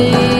see.